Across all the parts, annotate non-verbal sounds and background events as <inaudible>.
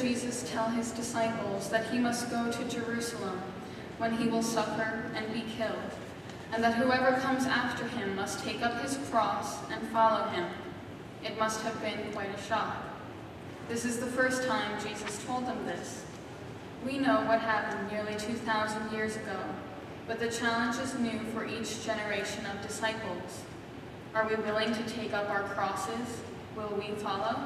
Jesus tell his disciples that he must go to Jerusalem when he will suffer and be killed, and that whoever comes after him must take up his cross and follow him. It must have been quite a shock. This is the first time Jesus told them this. We know what happened nearly 2,000 years ago, but the challenge is new for each generation of disciples. Are we willing to take up our crosses? Will we follow?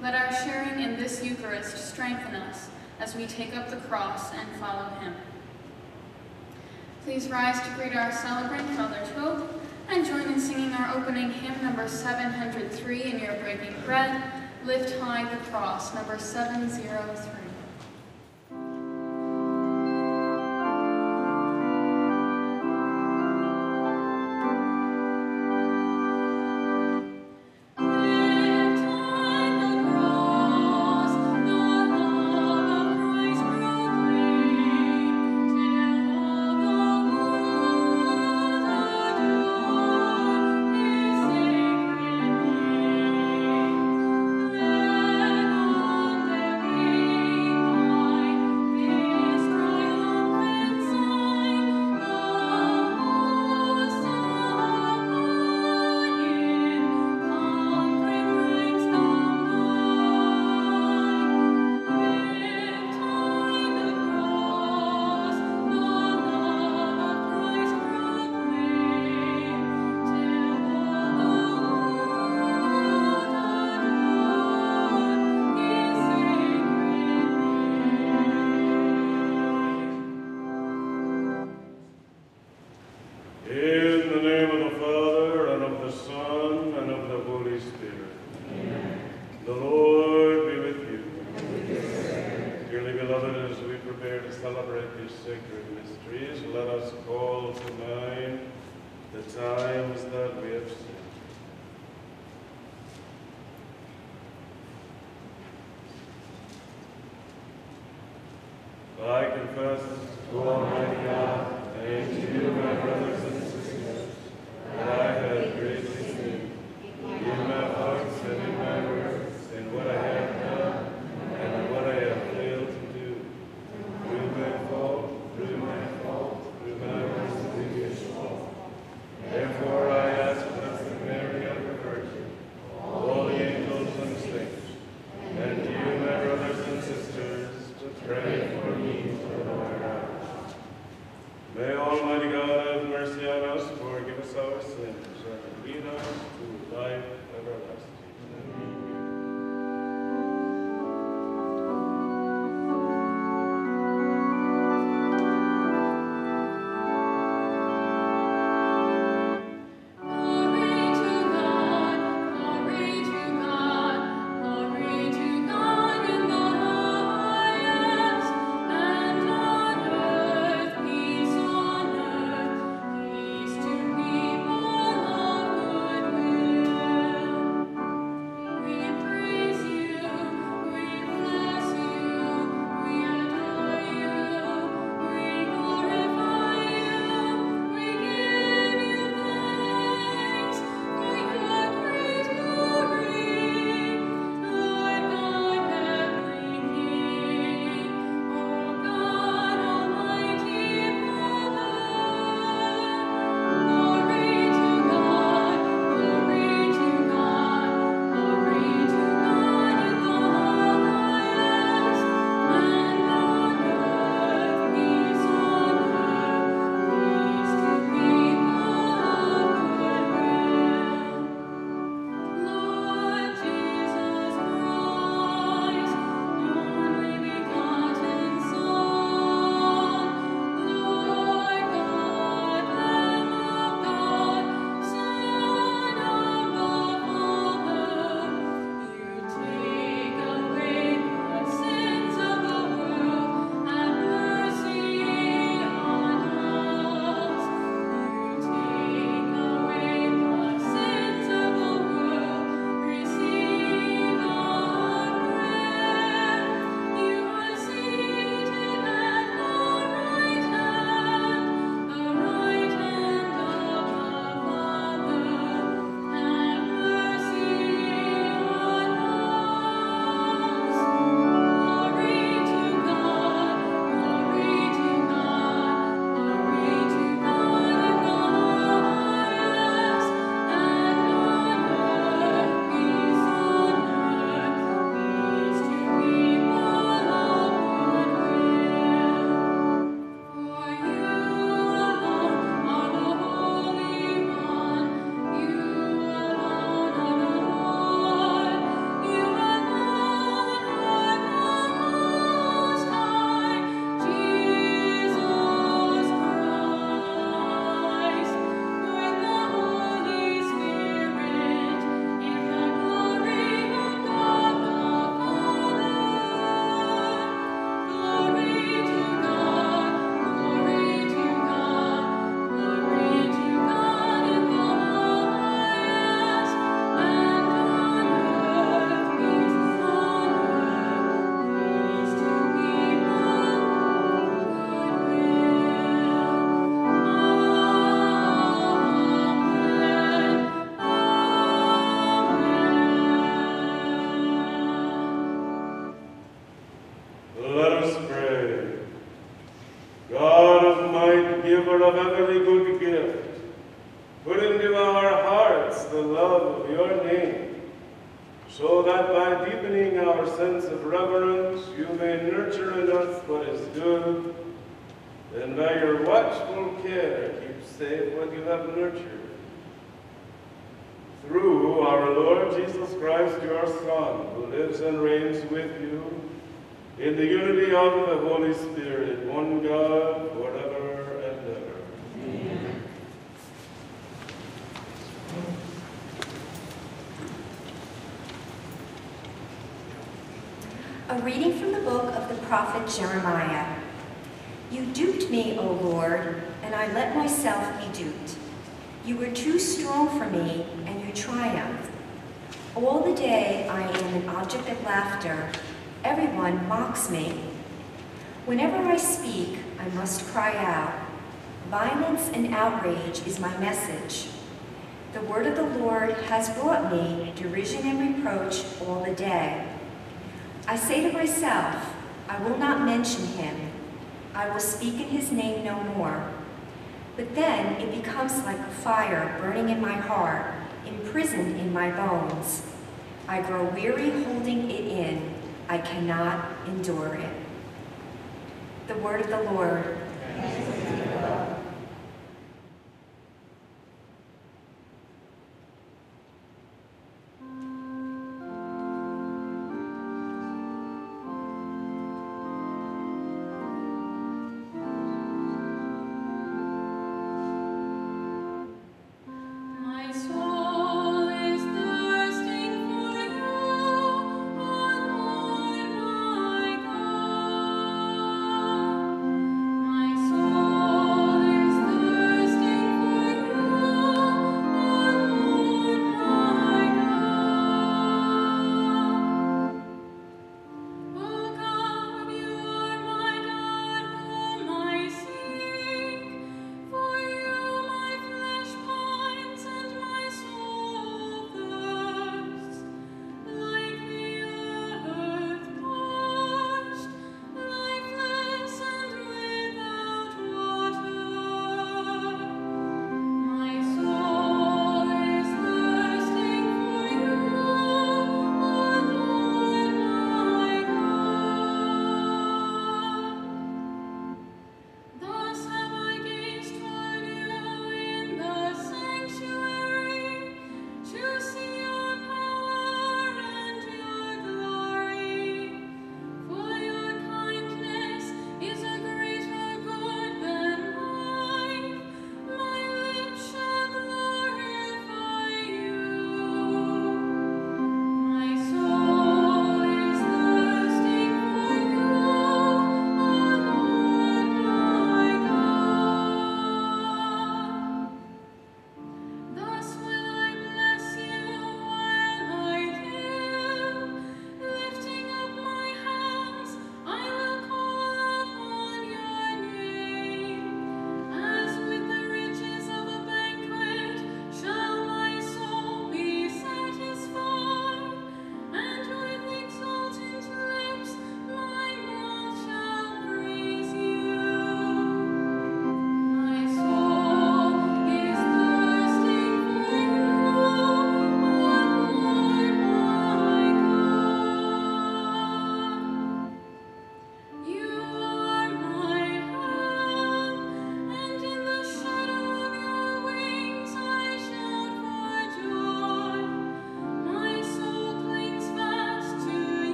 Let our sharing in this Eucharist strengthen us as we take up the cross and follow him. Please rise to greet our celebrant, Father Tobe, and join in singing our opening hymn, number 703, in your breaking bread, Lift High the Cross, number 703. Jeremiah. You duped me, O Lord, and I let myself be duped. You were too strong for me, and you triumphed. All the day I am an object of laughter. Everyone mocks me. Whenever I speak, I must cry out. Violence and outrage is my message. The word of the Lord has brought me derision and reproach all the day. I say to myself, I will not mention him. I will speak in his name no more. But then it becomes like a fire burning in my heart, imprisoned in my bones. I grow weary holding it in. I cannot endure it. The word of the Lord. My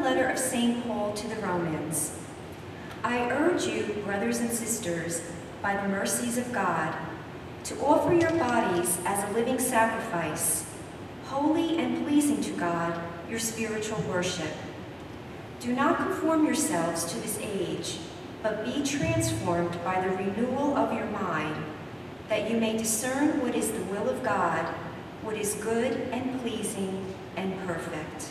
letter of St. Paul to the Romans. I urge you, brothers and sisters, by the mercies of God, to offer your bodies as a living sacrifice, holy and pleasing to God, your spiritual worship. Do not conform yourselves to this age, but be transformed by the renewal of your mind. that you may discern what is the will of God, what is good and pleasing and perfect.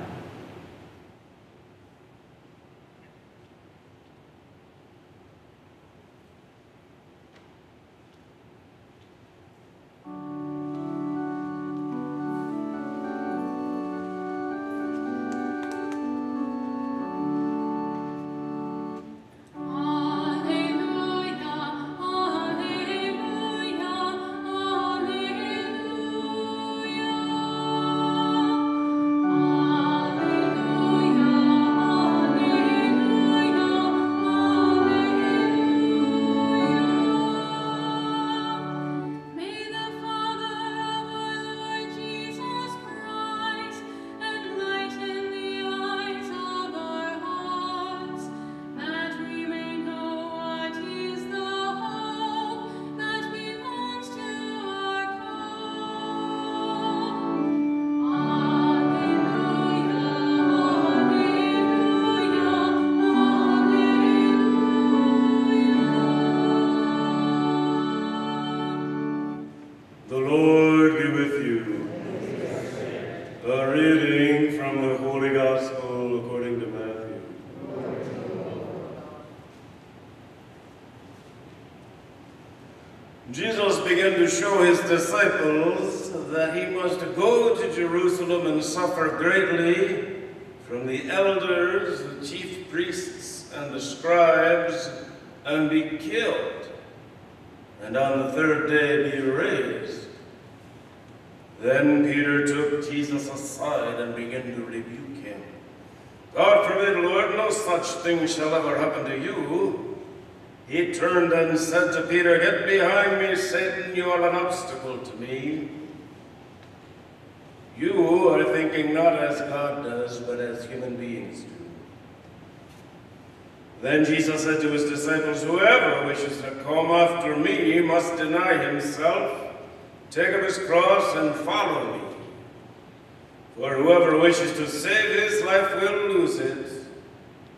A reading from the Holy Gospel according to Matthew. Jesus began to show his disciples that he must go to Jerusalem and suffer greatly from the elders, the chief priests, and the scribes, and be killed, and on the third day be raised. Then Peter took Jesus aside and began to rebuke him. God forbid, Lord, no such thing shall ever happen to you. He turned and said to Peter, Get behind me, Satan, you are an obstacle to me. You are thinking not as God does, but as human beings do. Then Jesus said to his disciples, Whoever wishes to come after me must deny himself, take up his cross, and follow me. For whoever wishes to save his life will lose it,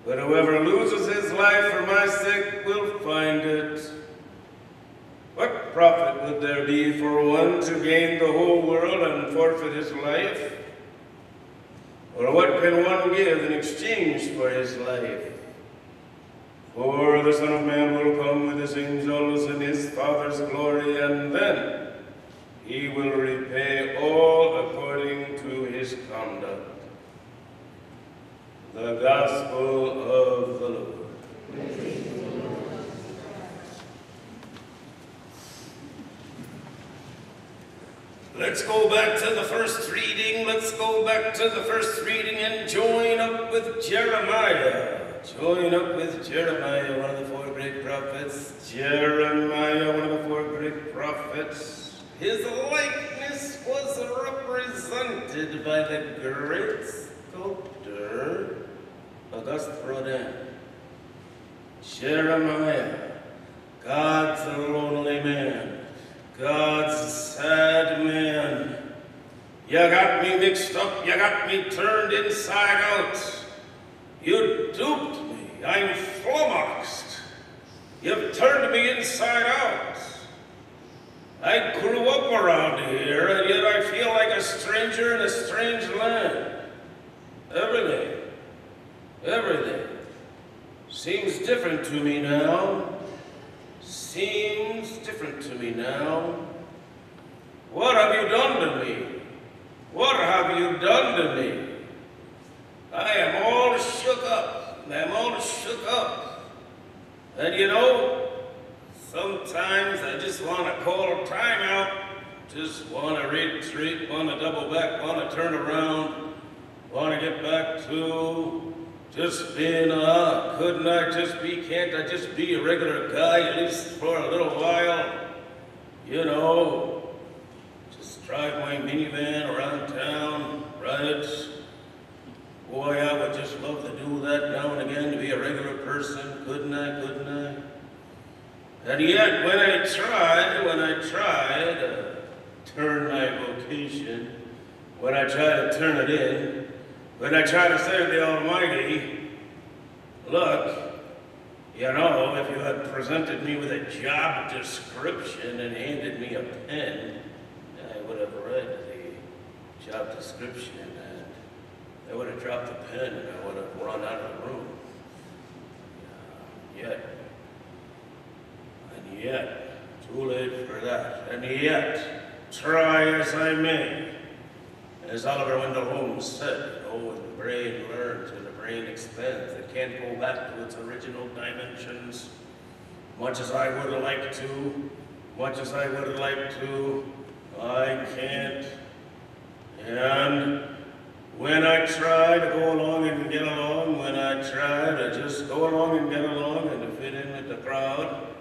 but whoever loses his life for my sake will find it. What profit would there be for one to gain the whole world and forfeit his life? Or what can one give in exchange for his life? For the Son of Man will come with his angels in his Father's glory, and then he will repay all according to his conduct. The Gospel of the Lord. Let's go back to the first reading. Let's go back to the first reading and join up with Jeremiah. Join up with Jeremiah, one of the four great prophets. Jeremiah, one of the four great prophets. His likeness was represented by the great sculptor Auguste Rodin. Jeremiah, God's lonely man. God's sad man. You got me mixed up, you got me turned inside out. You duped me, I'm flummoxed. You've turned me inside out. I grew up around here, and yet I feel like a stranger in a strange land. Everything, everything seems different to me now seems different to me now. What have you done to me? What have you done to me? I am all shook up. I'm all shook up. And you know, sometimes I just want to call a timeout, just want to retreat, want to double back, want to turn around, want to get back to just being, uh, couldn't I just be, can't I just be a regular guy at least for a little while? You know, just drive my minivan around town, right? Boy, I would just love to do that now and again to be a regular person, couldn't I, couldn't I? And yet, when I tried, when I tried to turn my vocation, when I tried to turn it in, when I try to serve the Almighty, look, You know, if you had presented me with a job description and handed me a pen, I would have read the job description and I would have dropped the pen and I would have run out of the room. Uh, Yet, yet, too late for that. And yet, try as I may, as Oliver Wendell Holmes said, oh, the brain learns, and the brain expands, it can't go back to its original dimensions. Much as I would like to, much as I would like to, I can't. And when I try to go along and get along, when I try to just go along and get along and to fit in with the crowd,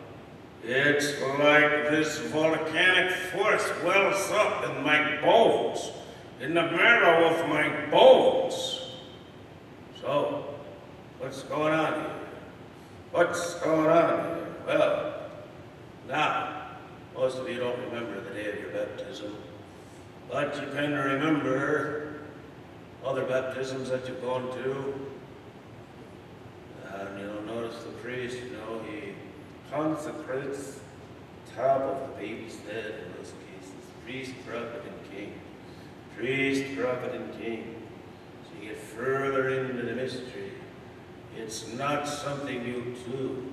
it's like this volcanic force wells up in my bones, in the marrow of my bones. So, what's going on here? What's going on here? Well, now, most of you don't remember the day of your baptism, but you can remember other baptisms that you've gone to. And you'll notice the priest, you know, consecrates top of the baby's head in those cases. Priest, prophet, and king. Priest, prophet, and king. So you get further into the mystery. It's not something you do,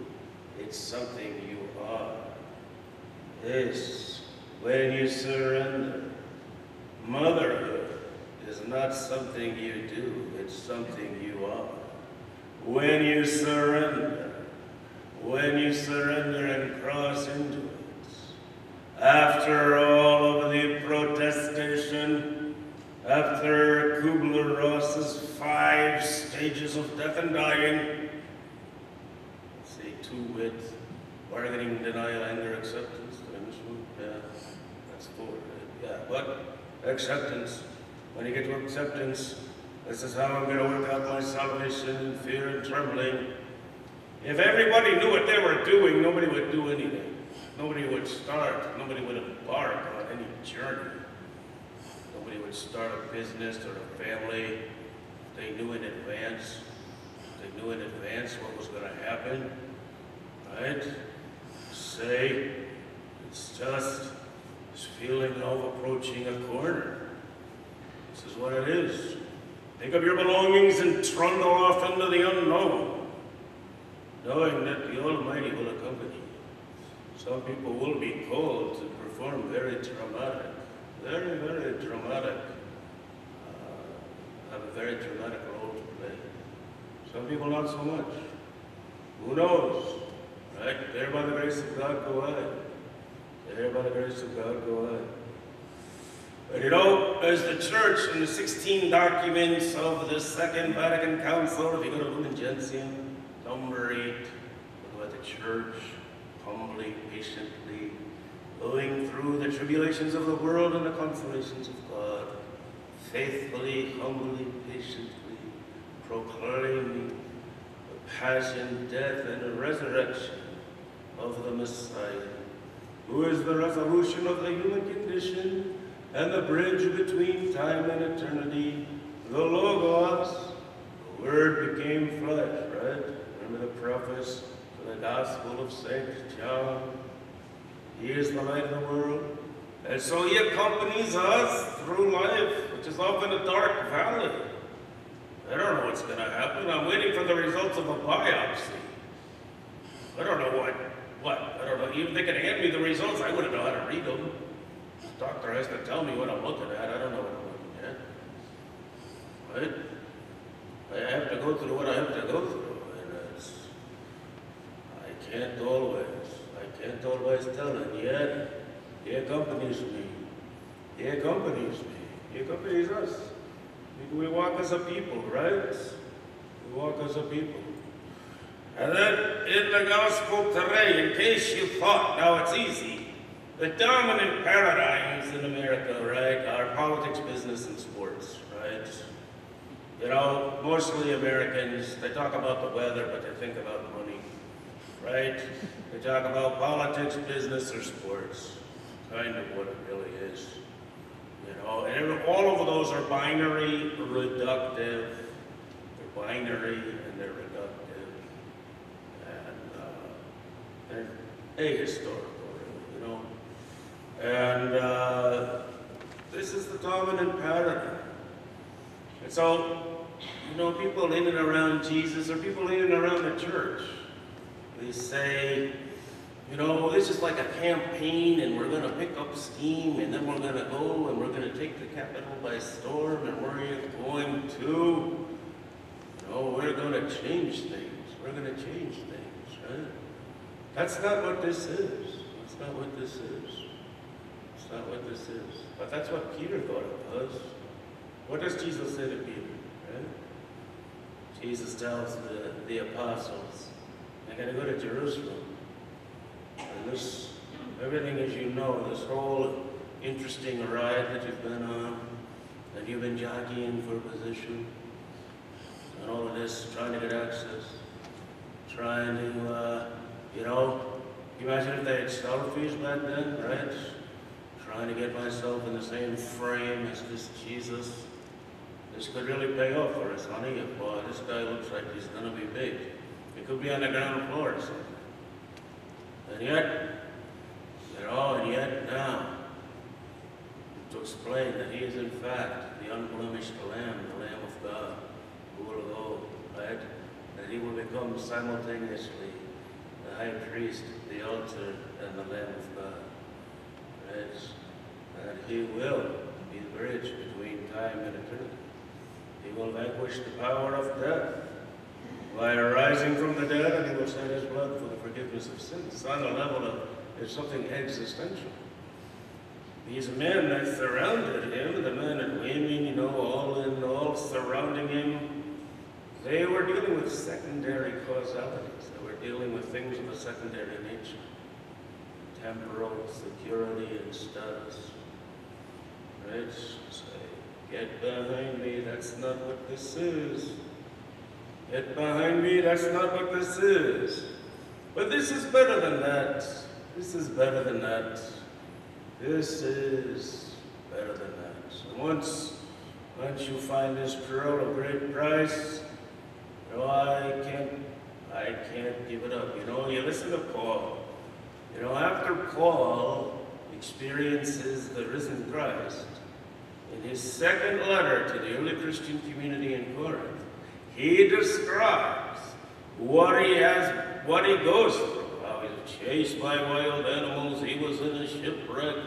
it's something you are. This, when you surrender, motherhood is not something you do, it's something you are. When you surrender, when you surrender and cross into it, after all of the protestation, after Kubler-Ross's five stages of death and dying, say to wit, bargaining, denial, anger, acceptance? Yeah, that's four, yeah, but acceptance, when you get to acceptance, this is how I'm going to work out my salvation in fear and trembling. If everybody knew what they were doing, nobody would do anything. Nobody would start. Nobody would embark on any journey. Nobody would start a business or a family. They knew in advance. They knew in advance what was going to happen. Right? Say, it's just this feeling of approaching a corner. This is what it is. Pick up your belongings and trundle off into the unknown, knowing that the Almighty will accompany you. Some people will be called to perform very dramatic, very, very dramatic, uh, have a very dramatic role to play. Some people not so much. Who knows? Right? There by the grace of God go I. There by the grace of God go I. But you know, as the church in the 16 documents of the Second Vatican Council, if you go to Lumen Gentium, number 8, look at the church humbly, patiently, going through the tribulations of the world and the consolations of God, faithfully, humbly, patiently, proclaiming the passion, death, and resurrection of the Messiah, who is the resolution of the human condition and the bridge between time and eternity, the Logos, the Word became flesh, right? Remember the preface to the Gospel of St. John? He is the light of the world. And so he accompanies us through life, which is often a dark valley. I don't know what's going to happen. I'm waiting for the results of a biopsy. I don't know what, what, I don't know. Even if they could hand me the results, I wouldn't know how to read them. The doctor has to tell me what I'm looking at. I don't know what I'm looking at. Right? I have to go through what I have to go through. Can't always, I can't always tell. And yet, he accompanies me. He accompanies me. He accompanies us. We walk as a people, right? We walk as a people. And then in the gospel today, in case you thought, now it's easy, the dominant paradigms in America, right, are politics, business, and sports, right? You know, mostly Americans, they talk about the weather, but they think about right? They talk about politics, business, or sports, kind of what it really is. You know, and all of those are binary, reductive. They're binary and they're reductive. And ahistorical, you know. And uh, this is the dominant paradigm. And so, you know, people in and around Jesus or people in and around the church, they say, you know, this is like a campaign and we're going to pick up steam and then we're going to go and we're going to take the capital by storm and we're going to, you know, we're going to change things. We're going to change things, right? That's not what this is. That's not what this is. That's not what this is. But that's what Peter thought it was. What does Jesus say to Peter? Right? Jesus tells the, the apostles, I gotta go to Jerusalem. And this, everything as you know, this whole interesting ride that you've been on, that you've been jockeying for position, and all of this, trying to get access, trying to, uh, you know, imagine if they had selfies back then, right? Trying to get myself in the same frame as this Jesus. This could really pay off for us, honey. Boy, this guy looks like he's gonna be big. Could be on the ground floor or something. And yet, know, and yet now, to explain that he is in fact the unblemished Lamb, the Lamb of God, who will go, right? That he will become simultaneously the high priest, the altar, and the Lamb of God. Right? That he will be the bridge between time and eternity. He will vanquish the power of death by arising from the dead, and he will shed his blood for the forgiveness of sins. On the level of something existential. These men that surrounded him, the men and women, you know, all in all surrounding him, they were dealing with secondary causalities. They were dealing with things of a secondary nature. Temporal security and status. Right? Say, get behind me, that's not what this is. Get behind me, that's not what this is. But this is better than that. This is better than that. This is better than that. So once, once you find this pearl of great price, you know, I can't, I can't give it up. You know, you listen to Paul. You know, after Paul experiences the risen Christ, in his second letter to the early Christian community in Corinth, he describes what he has, what he goes through. How he's chased by wild animals, he was in a shipwreck,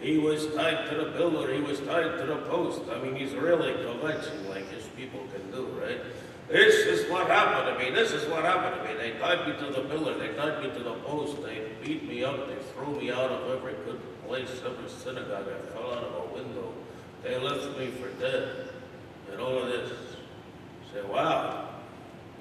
he was tied to the pillar, he was tied to the post. I mean, he's really collecting like his people can do, right? This is what happened to me. This is what happened to me. They tied me to the pillar. They tied me to the post. They beat me up. They threw me out of every good place, every synagogue. I fell out of a window. They left me for dead. And all of this. Say, wow,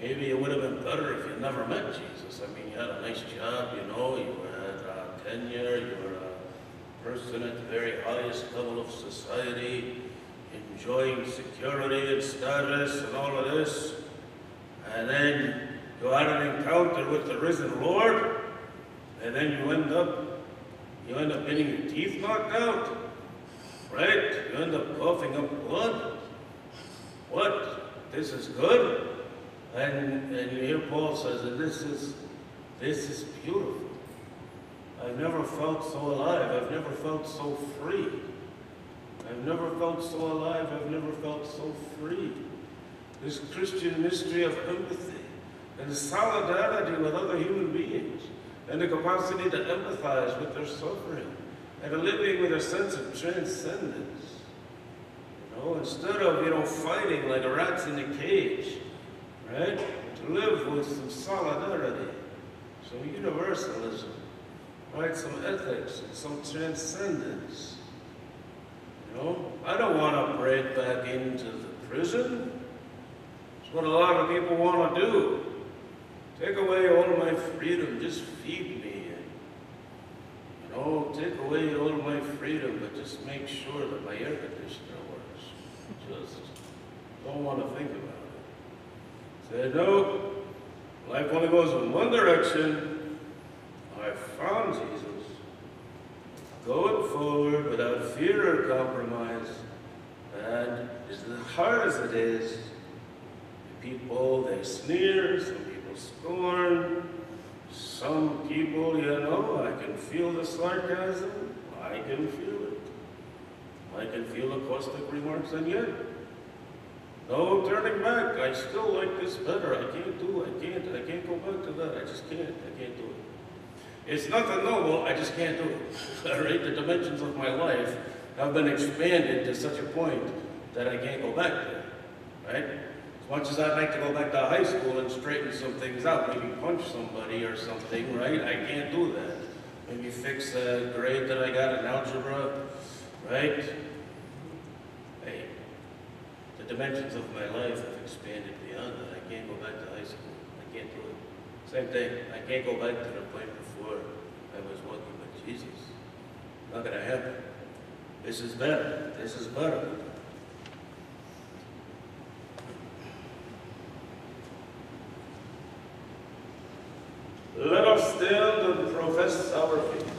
maybe it would have been better if you never met Jesus. I mean, you had a nice job, you know, you had uh, tenure, you were a person at the very highest level of society, enjoying security and status and all of this. And then you had an encounter with the risen Lord, and then you end up, you end up getting your teeth knocked out, right? You end up coughing up blood. What? This is good? And, and you hear Paul says this is, this is beautiful. I've never felt so alive. I've never felt so free. I've never felt so alive. I've never felt so free. This Christian mystery of empathy and solidarity with other human beings and the capacity to empathize with their suffering and a living with a sense of transcendence. Know, instead of, you know, fighting like rats in a cage, right? To live with some solidarity, some universalism, right? Some ethics, some transcendence. You know, I don't want to break back into the prison. It's what a lot of people want to do. Take away all my freedom, just feed me. You know, take away all my freedom, but just make sure that my air conditioner works. Just don't want to think about it. Say, no, life only goes in one direction. I found Jesus. Going forward without fear or compromise. And as hard as it is, people, they sneer, some people scorn, some people, you know, I can feel the sarcasm, I can feel it. I can feel the caustic remarks, and yet, no turning back. I still like this better. I can't do it. I can't. I can't go back to that. I just can't. I can't do it. It's not nothing noble. I just can't do it. <laughs> Right. The dimensions of my life have been expanded to such a point that I can't go back there. Right. As much as I'd like to go back to high school and straighten some things out, maybe punch somebody or something, right? I can't do that. Maybe fix a grade that I got in algebra, right? Dimensions of my life have expanded beyond that. I can't go back to high school. I can't do it. Same thing. I can't go back to the point before I was walking with Jesus. Not gonna happen. This is better. This is better. Let us stand and profess our faith.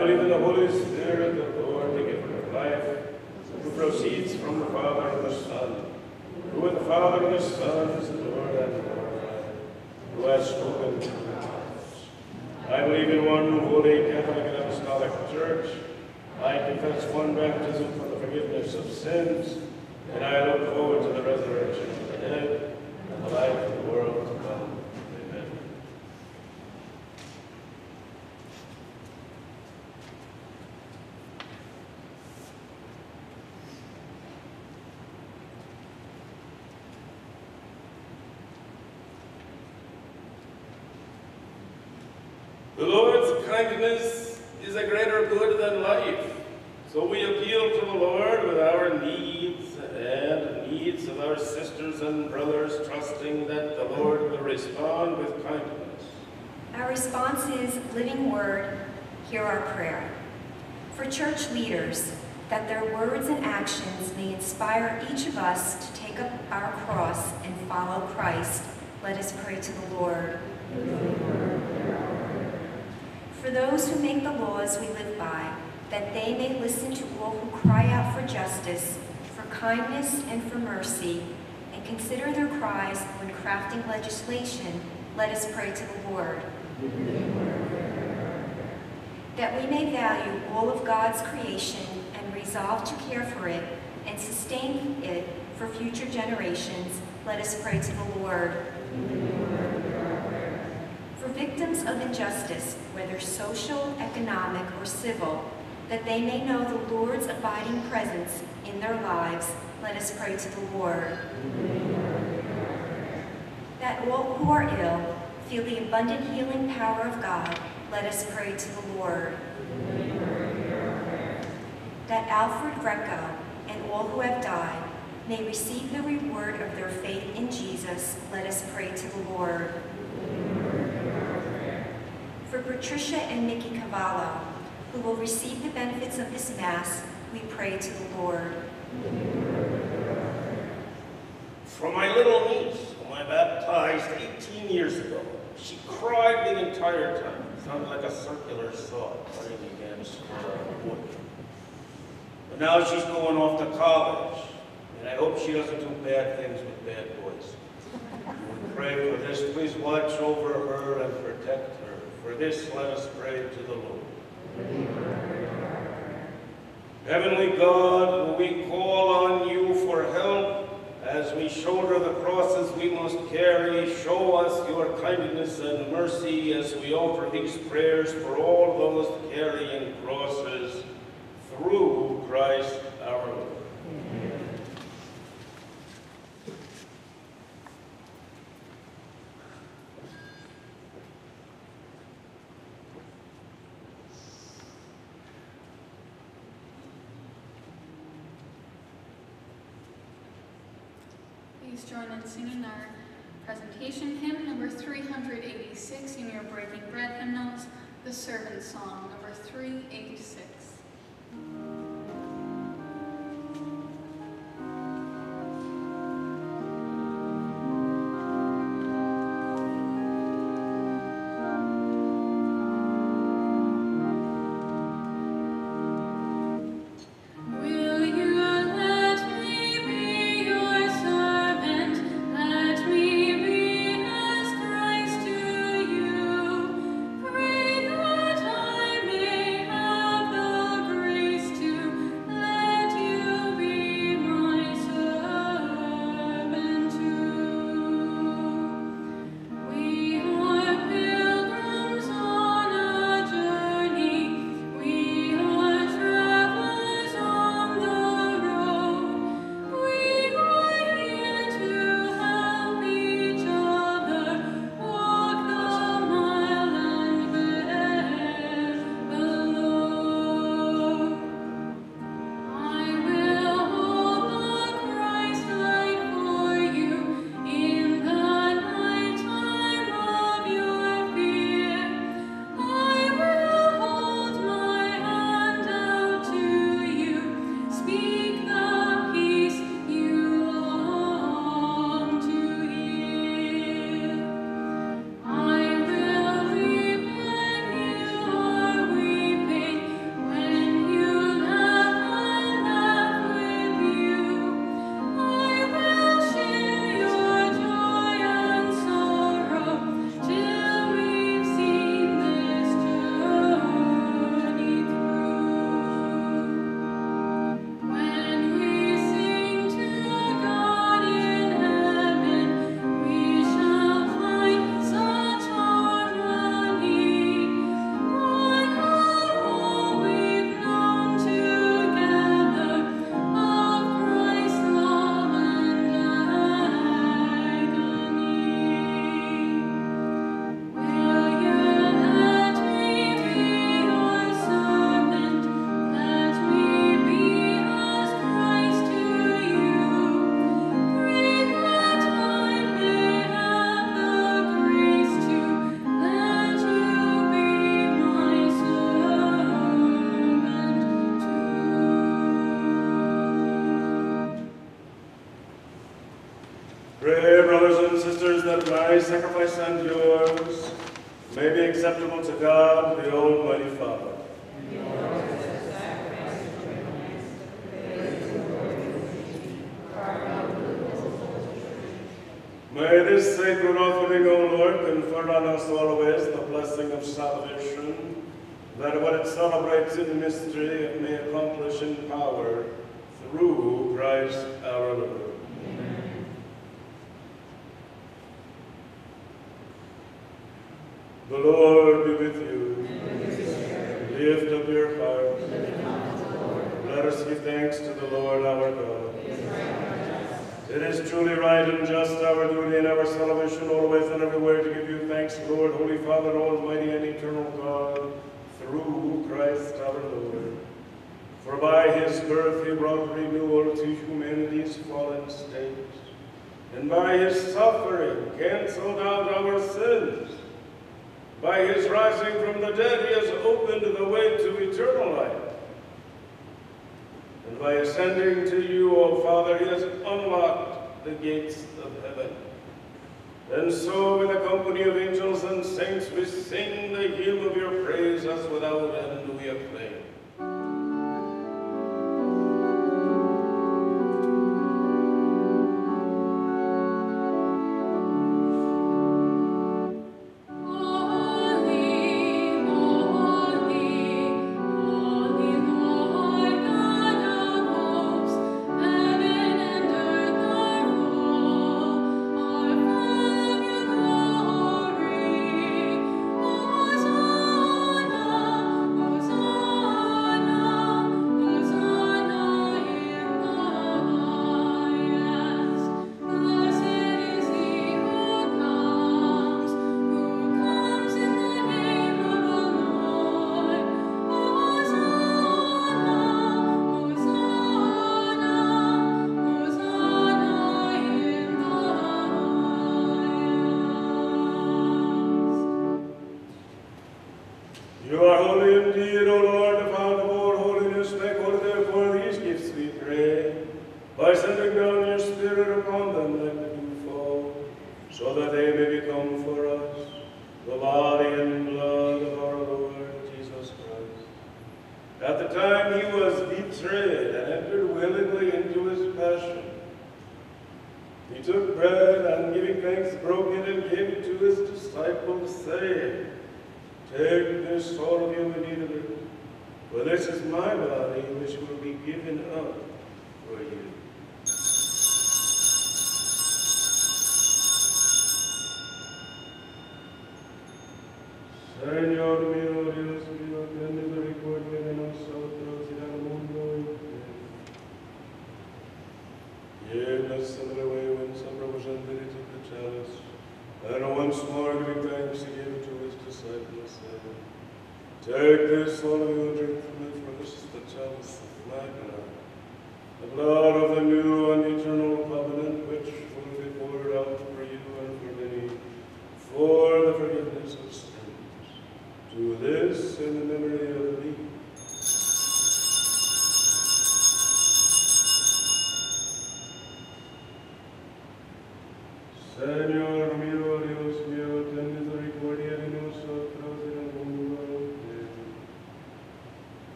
believe in the Holy Spirit, the Lord, the giver of life, who proceeds from the Father and the Son, who with the Father and the Son is adored and glorified, who has spoken to the hearts. I believe in one holy Catholic and Apostolic Church. I confess one baptism for the forgiveness of sins, and I look forward to the resurrection of the dead and the life of the world to come. Amen. The Lord's kindness is a greater good than life. So we appeal to the Lord with our needs and needs of our sisters and brothers, trusting that the Lord will respond with kindness. Our response is Living Word, hear our prayer. For church leaders, that their words and actions may inspire each of us to take up our cross and follow Christ, let us pray to the Lord. For those who make the laws we live by, that they may listen to all who cry out for justice, for kindness, and for mercy, and consider their cries when crafting legislation, let us pray to the Lord. That we may value all of God's creation and resolve to care for it and sustain it for future generations, let us pray to the Lord. For victims of injustice, whether social, economic, or civil, that they may know the Lord's abiding presence in their lives, let us pray to the Lord. That all who are ill feel the abundant healing power of God, let us pray to the Lord. That Alfred Greco and all who have died may receive the reward of their faith in Jesus, let us pray to the Lord. Patricia and Mickey Cavallo, who will receive the benefits of this Mass, we pray to the Lord. For my little niece, whom I baptized 18 years ago, she cried the entire time. It Sounded like a circular saw cutting against uh, wood. But now she's going off to college, and I hope she doesn't do bad things with bad boys. We pray for this. Please watch over her and protect her. For this, let us pray to the Lord. Heavenly God, we call on you for help? As we shoulder the crosses we must carry, show us your kindness and mercy as we offer these prayers for all those carrying crosses through Christ our Lord. In singing our presentation hymn number 386 in your Breaking Bread hymnals, the Servant Song number 386. On us always the blessing of salvation, that what it celebrates in mystery it may accomplish in power through Christ our Lord. The Lord be with you. Lift up your hearts. Let us give thanks to the Lord our God. It is truly right and just, our duty and our salvation, always and everywhere, to give you thanks, Lord, Holy Father, Almighty and eternal God, through Christ our Lord. For by his birth he brought renewal to humanity's fallen state, and by his suffering canceled out our sins. By his rising from the dead, he has opened the way to eternal life. And by ascending to you, O Father, he has unlocked the gates of heaven. And so, with the company of angels and saints, we sing the hymn of your praise as without end we acclaim.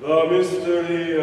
The mystery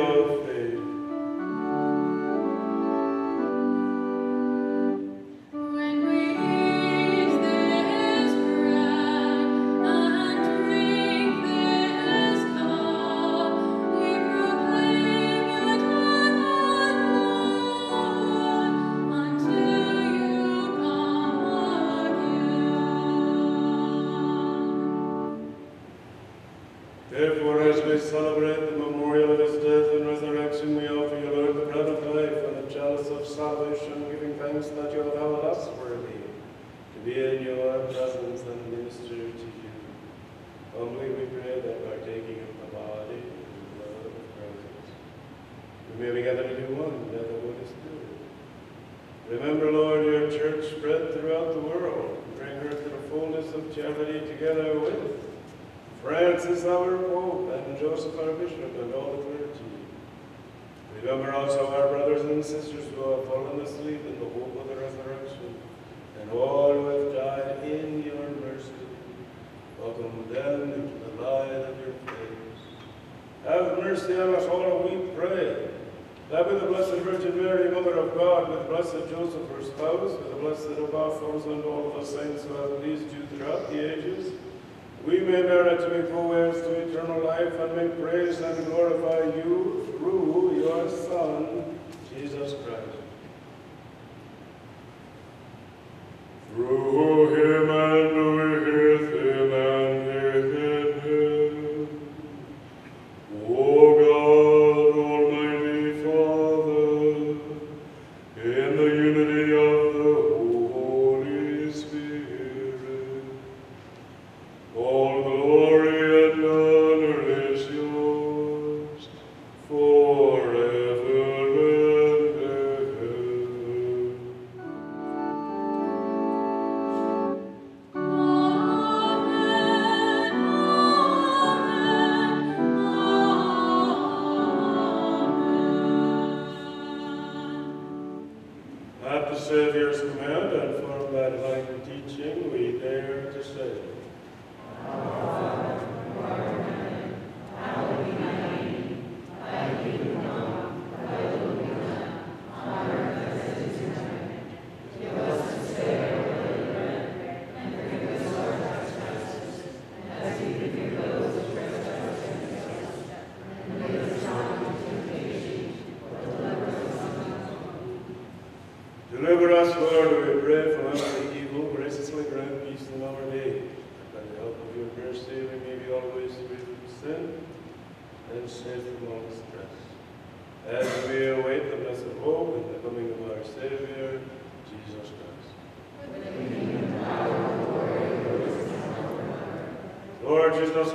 deliver you through your Son, Jesus Christ.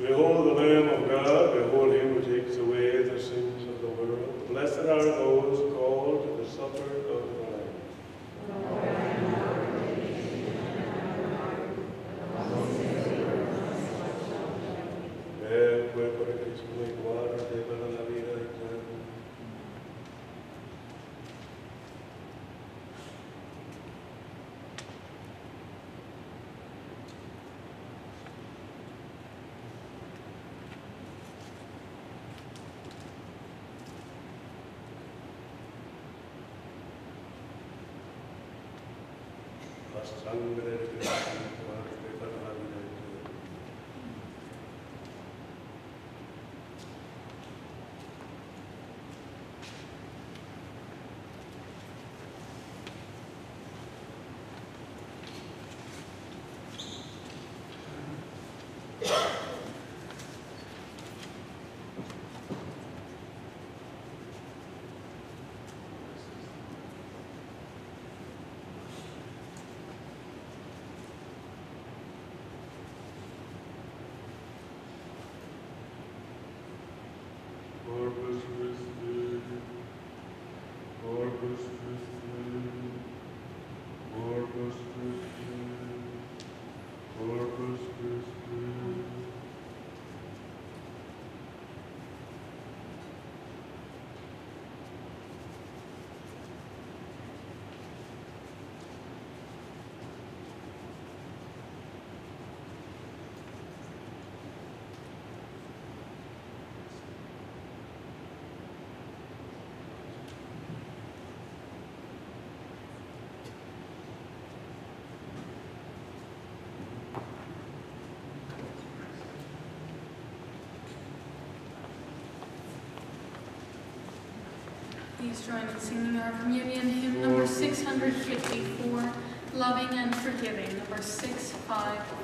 Behold the Lamb. sung with a Please join in singing our communion hymn number 654, Loving and Forgiving, number 654.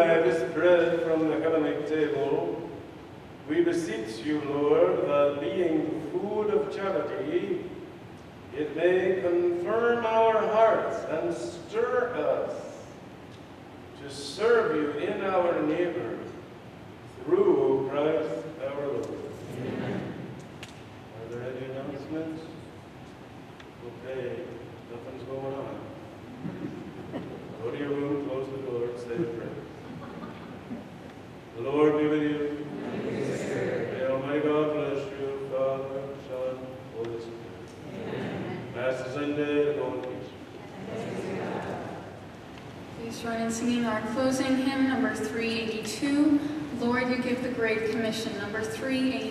By this bread from the heavenly table, we beseech you, Lord, that being food of charity, it may confirm our hearts and stir us to serve you in our neighbor through Christ our Lord. Are there any announcements? Okay, nothing's going on. Go to your room, close the door, and say the prayer. The Lord be with you. May Almighty God bless you, Father, Son, Holy Spirit. Mass is ended. Go in peace. Please join in singing our closing hymn, number 382, Lord, you give the Great Commission, number 382.